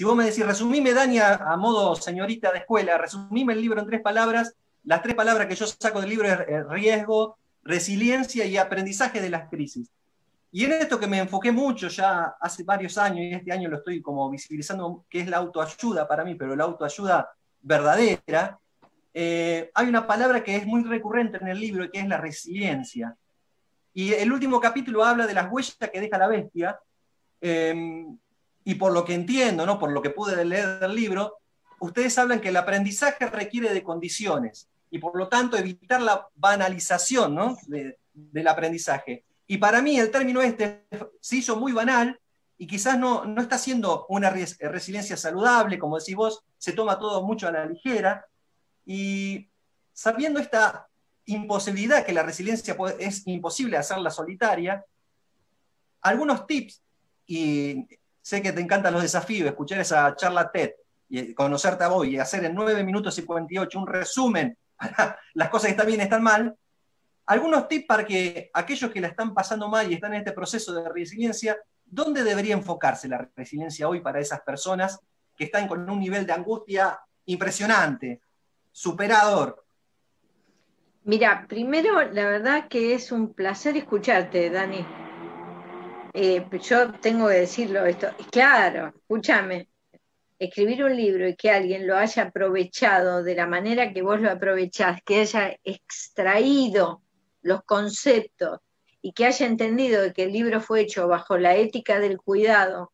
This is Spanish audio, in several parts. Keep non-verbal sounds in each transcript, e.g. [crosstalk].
Si vos me decís, resumime, Dani, a, modo señorita de escuela, resumime el libro en tres palabras, las tres palabras que yo saco del libro es riesgo, resiliencia y aprendizaje de las crisis. Y en esto que me enfoqué mucho ya hace varios años, y este año lo estoy como visibilizando, que es la autoayuda para mí, pero la autoayuda verdadera, eh, hay una palabra que es muy recurrente en el libro, que es la resiliencia. Y el último capítulo habla de las huellas que deja la bestia, eh, y por lo que entiendo, ¿no? por lo que pude leer del libro, ustedes hablan que el aprendizaje requiere de condiciones, y por lo tanto evitar la banalización ¿no? del aprendizaje. Y para mí el término este se hizo muy banal y quizás no, no está siendo una resiliencia saludable, como decís vos, se toma todo mucho a la ligera. Y sabiendo esta imposibilidad, que la resiliencia es imposible hacerla solitaria, algunos tips, y sé que te encantan los desafíos, escuchar esa charla TED, y conocerte a vos y hacer en 9 minutos 58 un resumen [laughs] para las cosas que están bien y están mal, algunos tips para que aquellos que la están pasando mal y están en este proceso de resiliencia, ¿dónde debería enfocarse la resiliencia hoy para esas personas que están con un nivel de angustia impresionante, superador? Mira, primero, la verdad que es un placer escucharte, Dani. Eh, yo tengo que decirlo esto. Claro, escúchame, escribir un libro y que alguien lo haya aprovechado de la manera que vos lo aprovechás, que haya extraído los conceptos y que haya entendido que el libro fue hecho bajo la ética del cuidado,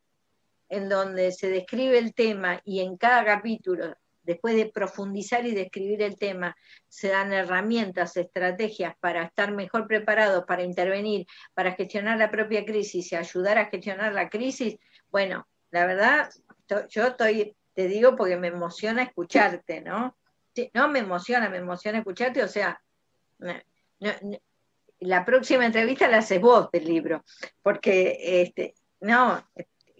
en donde se describe el tema y en cada capítulo, después de profundizar y describir el tema, se dan herramientas, estrategias para estar mejor preparados, para intervenir, para gestionar la propia crisis y ayudar a gestionar la crisis, bueno, la verdad, yo estoy, te digo porque me emociona escucharte, ¿no? No me emociona, me emociona escucharte, o sea, la próxima entrevista la haces vos del libro, porque, este, no,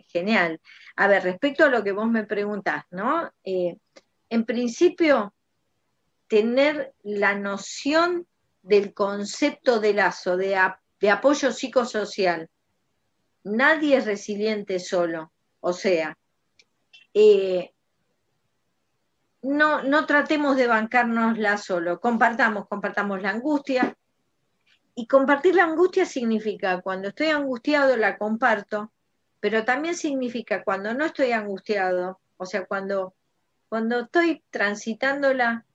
genial. A ver, respecto a lo que vos me preguntás, ¿no? Eh, en principio, tener la noción del concepto de lazo, de, apoyo psicosocial. Nadie es resiliente solo, o sea, eh, no, no tratemos de bancárnosla solo, compartamos, compartamos la angustia. Y compartir la angustia significa, cuando estoy angustiado la comparto, pero también significa cuando no estoy angustiado, o sea, cuando, cuando estoy transitándola,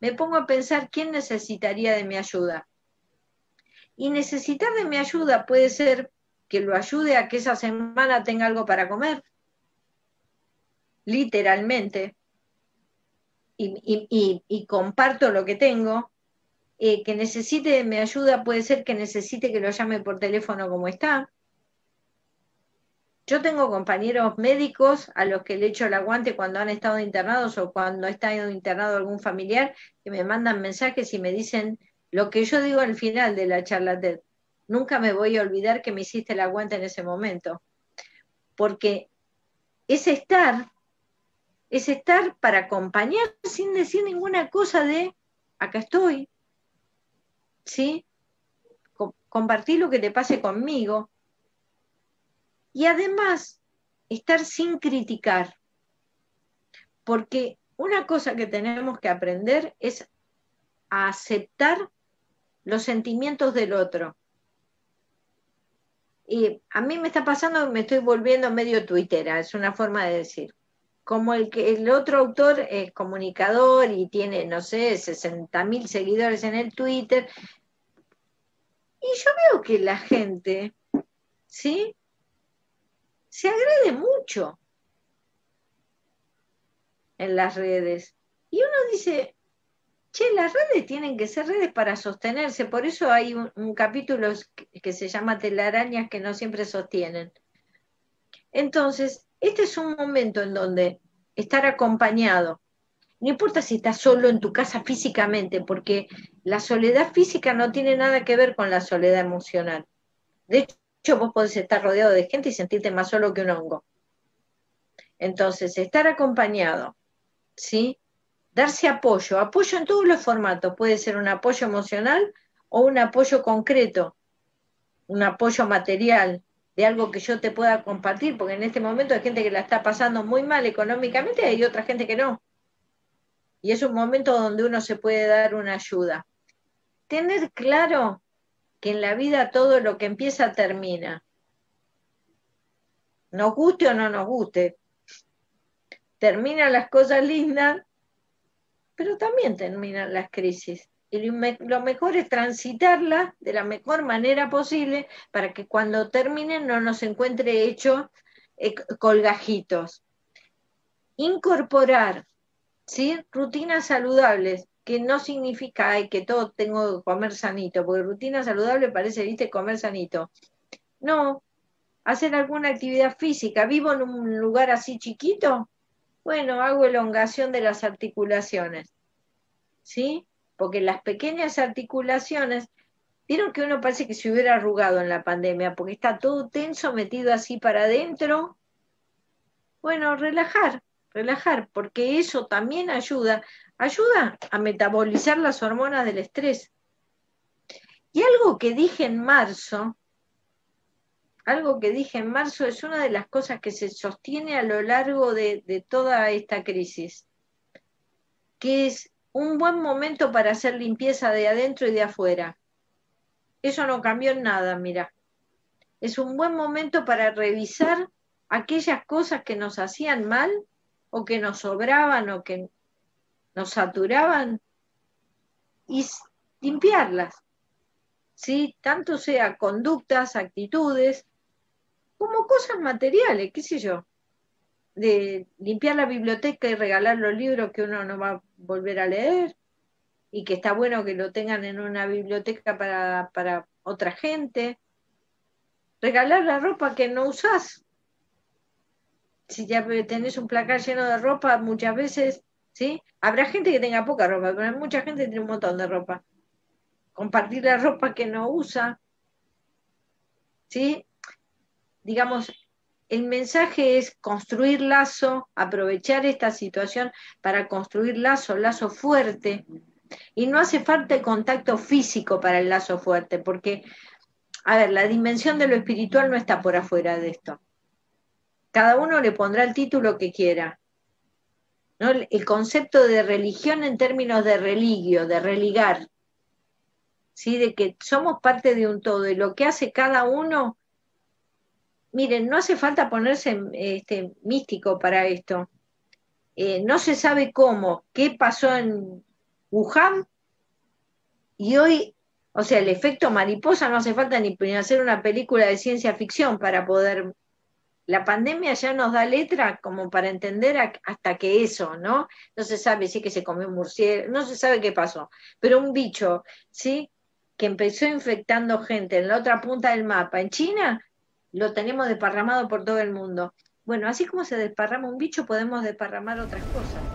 me pongo a pensar quién necesitaría de mi ayuda. Y necesitar de mi ayuda puede ser que lo ayude a que esa semana tenga algo para comer, literalmente, y, comparto lo que tengo, eh, que necesite mi ayuda, puede ser que necesite que lo llame por teléfono como está. Yo tengo compañeros médicos a los que le echo el aguante cuando han estado internados o cuando ha estado internado algún familiar, que me mandan mensajes y me dicen lo que yo digo al final de la charla TED. Nunca me voy a olvidar que me hiciste el aguante en ese momento. Porque ese estar es estar para acompañar sin decir ninguna cosa de acá estoy, ¿sí? compartir lo que te pase conmigo. Y además, estar sin criticar. Porque una cosa que tenemos que aprender es a aceptar los sentimientos del otro. Y a mí me está pasando me estoy volviendo medio tuitera, es una forma de decir como el que el otro autor es comunicador y tiene, no sé, 60 mil seguidores en el Twitter. Y yo veo que la gente, ¿sí? Se agrede mucho en las redes. Y uno dice, che, las redes tienen que ser redes para sostenerse. Por eso hay un, capítulo que se llama Telarañas que no siempre sostienen. Entonces, este es un momento en donde estar acompañado, no importa si estás solo en tu casa físicamente, porque la soledad física no tiene nada que ver con la soledad emocional. De vos podés estar rodeado de gente y sentirte más solo que un hongo. Entonces, estar acompañado, ¿sí? Darse apoyo, apoyo en todos los formatos, puede ser un apoyo emocional o un apoyo concreto, un apoyo material, de algo que yo te pueda compartir, porque en este momento hay gente que la está pasando muy mal económicamente y hay otra gente que no. Y es un momento donde uno se puede dar una ayuda. Tener claro que en la vida todo lo que empieza termina. Nos guste o no nos guste. Terminan las cosas lindas, pero también terminan las crisis. Y lo mejor es transitarlas de la mejor manera posible para que cuando terminen no nos encuentre hechos eh, colgajitos. Incorporar ¿sí? rutinas saludables, que no significa que todo tengo que comer sanito, porque rutina saludable parece, viste, comer sanito. No, hacer alguna actividad física. ¿Vivo en un lugar así chiquito? Bueno, hago elongación de las articulaciones. ¿Sí? porque las pequeñas articulaciones, vieron que uno parece que se hubiera arrugado en la pandemia, porque está todo tenso, metido así para adentro. Bueno, relajar, relajar, porque eso también ayuda, ayuda a metabolizar las hormonas del estrés. Y algo que dije en marzo, algo que dije en marzo es una de las cosas que se sostiene a lo largo de, toda esta crisis, que es un buen momento para hacer limpieza de adentro y de afuera. Eso no cambió en nada, mira. Es un buen momento para revisar aquellas cosas que nos hacían mal o que nos sobraban o que nos saturaban y limpiarlas. ¿Sí? Tanto sea conductas, actitudes, como cosas materiales, qué sé yo de limpiar la biblioteca y regalar los libros que uno no va a volver a leer y que está bueno que lo tengan en una biblioteca para, para otra gente. Regalar la ropa que no usás. Si ya tenés un placar lleno de ropa, muchas veces, ¿sí? Habrá gente que tenga poca ropa, pero hay mucha gente que tiene un montón de ropa. Compartir la ropa que no usa, ¿sí? Digamos, el mensaje es construir lazo, aprovechar esta situación para construir lazo, lazo fuerte. Y no hace falta contacto físico para el lazo fuerte, porque, a ver, la dimensión de lo espiritual no está por afuera de esto. Cada uno le pondrá el título que quiera. El concepto de religión en términos de religio, de religar, ¿sí? de que somos parte de un todo y lo que hace cada uno miren, no hace falta ponerse este, místico para esto. Eh, no se sabe cómo, qué pasó en Wuhan y hoy, o sea, el efecto mariposa no hace falta ni hacer una película de ciencia ficción para poder... La pandemia ya nos da letra como para entender hasta que eso, ¿no? No se sabe si que se comió un murciélago, no se sabe qué pasó, pero un bicho, ¿sí? Que empezó infectando gente en la otra punta del mapa, en China, lo tenemos desparramado por todo el mundo. Bueno, así como se desparrama un bicho, podemos desparramar otras cosas.